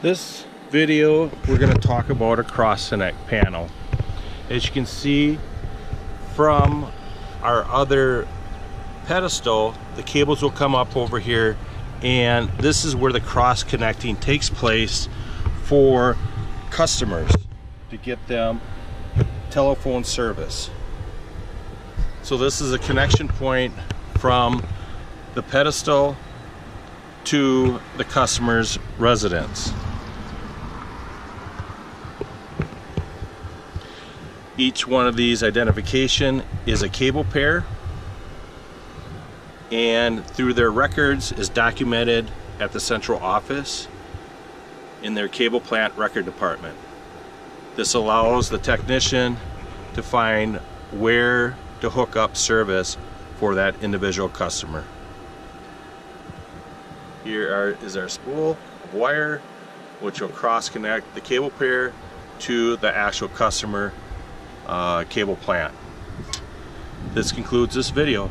This video, we're going to talk about a cross-connect panel. As you can see from our other pedestal, the cables will come up over here and this is where the cross connecting takes place for customers to get them telephone service. So this is a connection point from the pedestal to the customer's residence. Each one of these identification is a cable pair and through their records is documented at the central office in their cable plant record department. This allows the technician to find where to hook up service for that individual customer. Here are, is our spool of wire which will cross connect the cable pair to the actual customer Uh, cable plant. This concludes this video.